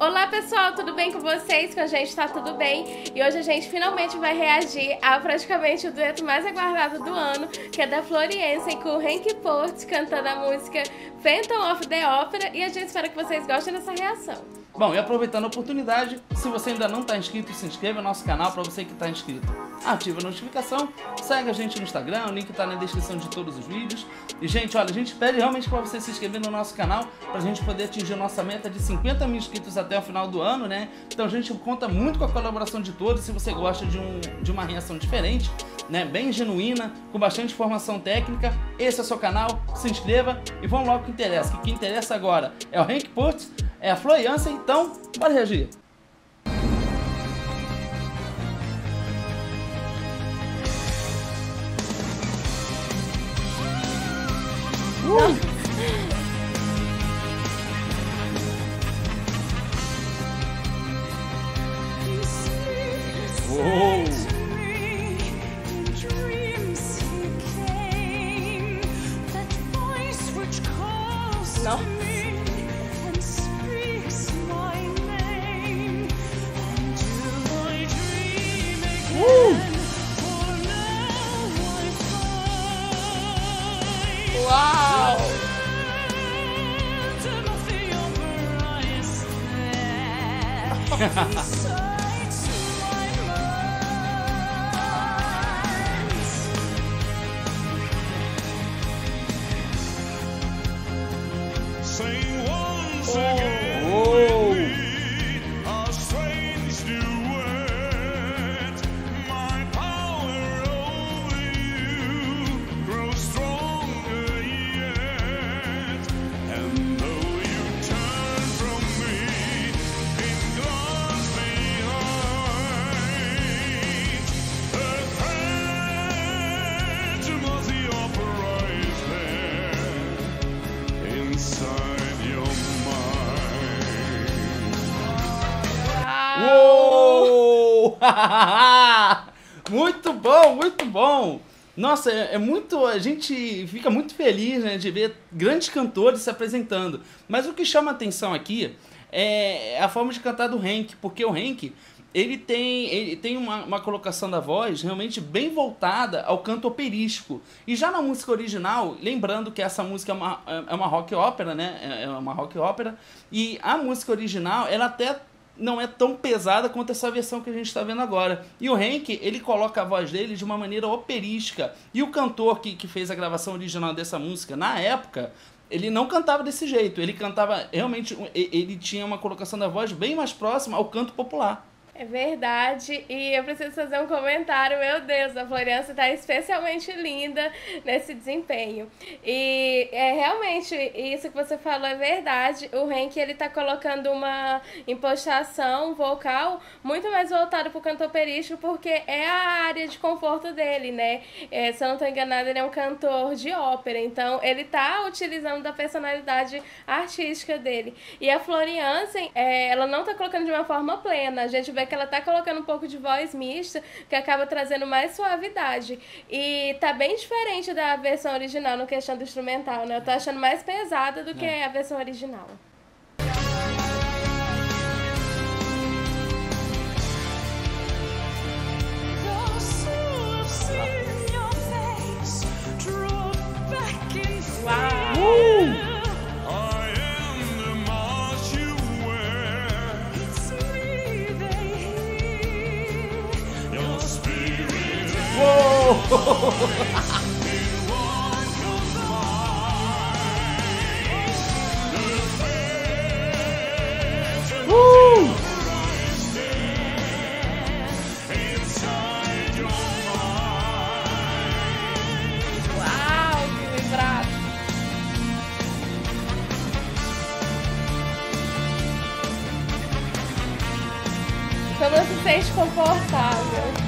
Olá pessoal, tudo bem com vocês? Com a gente tá tudo bem e hoje a gente finalmente vai reagir a praticamente o dueto mais aguardado do ano, que é da Floriense com o Hank Port cantando a música Phantom of the Opera e a gente espera que vocês gostem dessa reação. Bom, e aproveitando a oportunidade, se você ainda não está inscrito, se inscreva no nosso canal para você que está inscrito. Ativa a notificação, segue a gente no Instagram, o link está na descrição de todos os vídeos. E, gente, olha, a gente pede realmente para você se inscrever no nosso canal para a gente poder atingir nossa meta de 50 mil inscritos até o final do ano, né? Então a gente conta muito com a colaboração de todos. Se você gosta de, um, de uma reação diferente, né, bem genuína, com bastante informação técnica, esse é o seu canal, se inscreva e vamos logo que interessa. O que interessa agora é o Hank Putz é a Flor Jansen, então bora reagir. Uh! muito bom, muito bom. Nossa, é, é, muito. A gente fica muito feliz né, de ver grandes cantores se apresentando. Mas o que chama atenção aqui é a forma de cantar do Hank, porque o Hank ele tem, ele tem uma, uma colocação da voz realmente bem voltada ao canto operístico. E já na música original, lembrando que essa música é uma, é uma rock ópera, né? É, é uma rock ópera. E a música original, ela até não é tão pesada quanto essa versão que a gente está vendo agora. E o Henk, ele coloca a voz dele de uma maneira operística. E o cantor que, que fez a gravação original dessa música, na época, ele não cantava desse jeito. Ele cantava, realmente, ele tinha uma colocação da voz bem mais próxima ao canto popular. É verdade, e eu preciso fazer um comentário. Meu Deus, a Floriança está especialmente linda nesse desempenho. E é realmente isso que você falou é verdade. O Henk ele tá colocando uma impostação vocal muito mais voltada para o canto operístico, porque é a área de conforto dele, né? É, se eu não estou enganada, ele é um cantor de ópera, então ele tá utilizando da personalidade artística dele. E a Floriança, é, ela não tá colocando de uma forma plena. A gente vê que ela tá colocando um pouco de voz mista, que acaba trazendo mais suavidade. E tá bem diferente da versão original no questão do instrumental, né? Eu tô achando mais pesada do que é. a versão original. Como se sente confortável.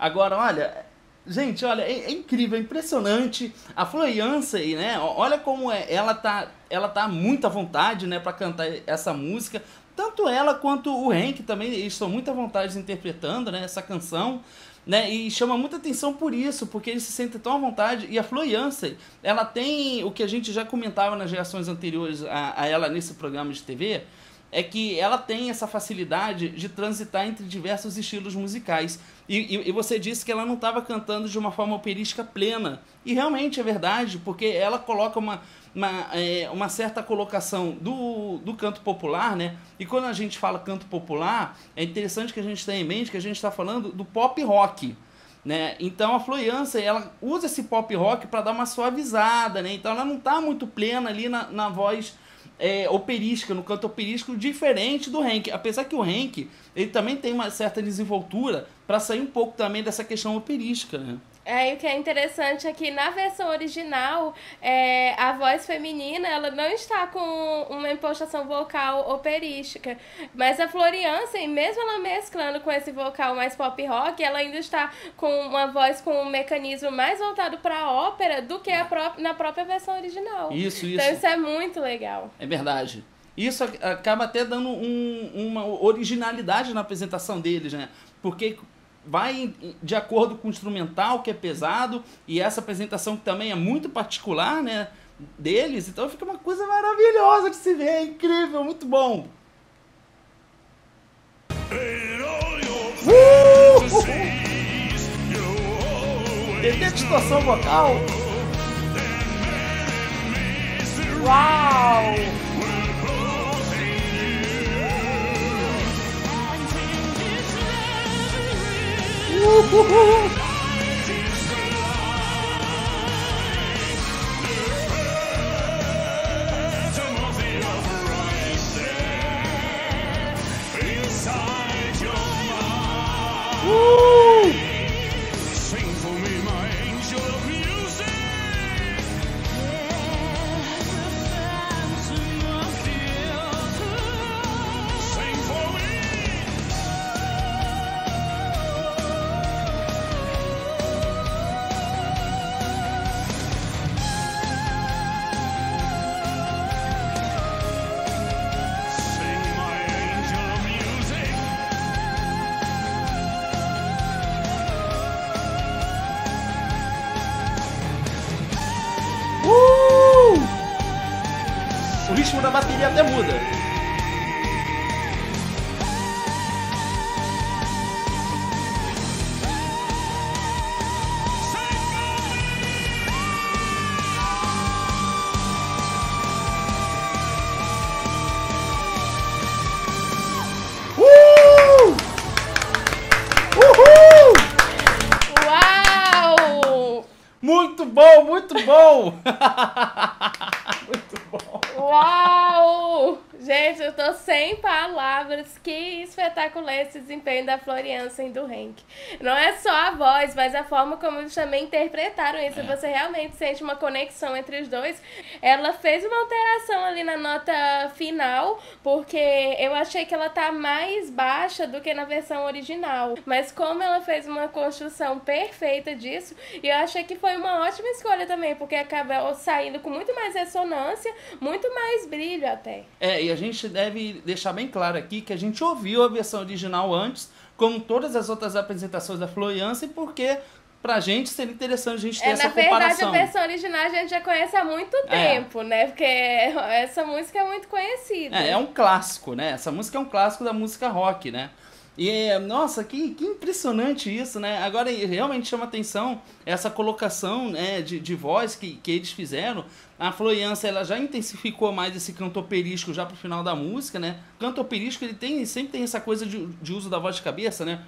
Agora, olha, gente, olha, é, é, incrível, é impressionante a fluência aí, né? Olha como é, ela tá, ela tá muito à vontade, né, para cantar essa música. tanto ela quanto o Hank também, estão muito à vontade interpretando né, essa canção. Né, e chama muita atenção por isso, porque eles se sentem tão à vontade. E a Flo Jansen, ela tem o que a gente já comentava nas reações anteriores a, a ela nesse programa de TV, é que ela tem essa facilidade de transitar entre diversos estilos musicais. E, e, e você disse que ela não estava cantando de uma forma operística plena. E realmente é verdade, porque ela coloca uma, uma, é, uma certa colocação do, do canto popular, né? E quando a gente fala canto popular, é interessante que a gente tenha em mente que a gente está falando do pop rock. Né? Então a Fluência ela usa esse pop rock para dar uma suavizada, né? Então ela não está muito plena ali na, na voz é, operística, no canto operístico, diferente do Hank. Apesar que o Hank ele também tem uma certa desenvoltura para sair um pouco também dessa questão operística. Né? É, e o que é interessante é que na versão original, é, a voz feminina ela não está com uma impostação vocal operística. Mas a Floriança, mesmo ela mesclando com esse vocal mais pop rock, ela ainda está com uma voz com um mecanismo mais voltado para a ópera do que a pró na própria versão original. Isso, isso. Então isso é muito legal. É verdade. Isso acaba até dando um, uma originalidade na apresentação deles, né? Porque vai de acordo com o instrumental, que é pesado, e essa apresentação que também é muito particular, né, deles, então fica uma coisa maravilhosa de se ver, é incrível, muito bom. Uh! Entendeu distorção vocal? Uau! 呜呼呼。Uhul! a bateria até muda. Muito bom, muito bom! Gente, eu tô sem palavras. Que espetacular esse desempenho da Floriança e do Hank. Não é só a voz, mas a forma como eles também interpretaram isso. É. Você realmente sente uma conexão entre os dois. Ela fez uma alteração ali na nota final, porque eu achei que ela tá mais baixa do que na versão original. Mas como ela fez uma construção perfeita disso, e eu achei que foi uma ótima escolha também, porque acabou saindo com muito mais ressonância, muito mais brilho até. É, e a gente deve deixar bem claro aqui que a gente ouviu a versão original antes, como todas as outras apresentações da Floriança, porque pra gente seria interessante a gente ter é, essa comparação. Na verdade, a versão original a gente já conhece há muito é. tempo, é. né? Porque essa música é muito conhecida. É, é um clássico, né? Essa música é um clássico da música rock, né? E, nossa, que, que impressionante isso, né? Agora, realmente chama atenção essa colocação né, de, de voz que, que eles fizeram. A Floriança, ela já intensificou mais esse canto operístico já pro final da música, né? Canto operístico, ele tem, sempre tem essa coisa de, de uso da voz de cabeça, né?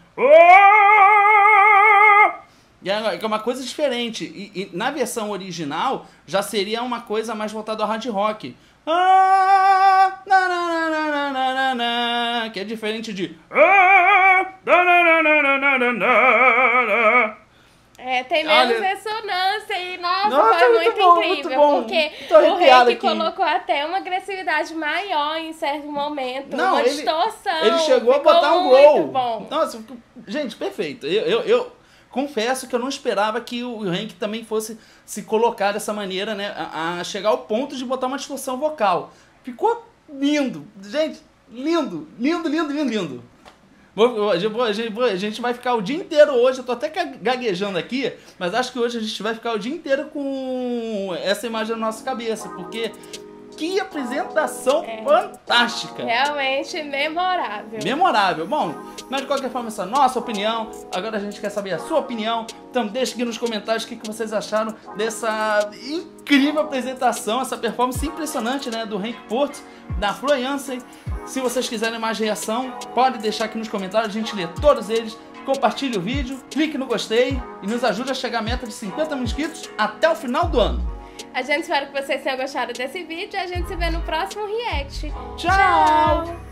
E é uma coisa diferente. E, e, na versão original, já seria uma coisa mais voltada ao hard rock. Ah, que é diferente de. Ah, na, na, na, na, na, na, na, é, tem menos Olha... ressonância e, nossa, nossa foi muito, muito bom, incrível. Muito porque o Reiki colocou até uma agressividade maior em certo momento. Não, uma ele, distorção. Ele chegou a botar um grow. Bom. Nossa, gente, perfeito. Eu, eu, eu confesso que eu não esperava que o Hank também fosse se colocar dessa maneira, né? A, a chegar ao ponto de botar uma distorção vocal. Ficou lindo. Gente, lindo, lindo, lindo, lindo, lindo. A gente vai ficar o dia inteiro hoje, eu tô até gaguejando aqui, mas acho que hoje a gente vai ficar o dia inteiro com essa imagem na nossa cabeça, porque que apresentação É. fantástica! Realmente memorável. Memorável. Bom, mas de qualquer forma, essa é a nossa opinião. Agora a gente quer saber a sua opinião. Então deixe aqui nos comentários o que, que vocês acharam dessa incrível apresentação, essa performance impressionante né, do Hank Port, da Flo Jansen. Se vocês quiserem mais reação, pode deixar aqui nos comentários, a gente lê todos eles. Compartilhe o vídeo, clique no gostei e nos ajude a chegar à meta de 50 mil inscritos até o final do ano. A gente espera que vocês tenham gostado desse vídeo e a gente se vê no próximo react. Tchau! Tchau.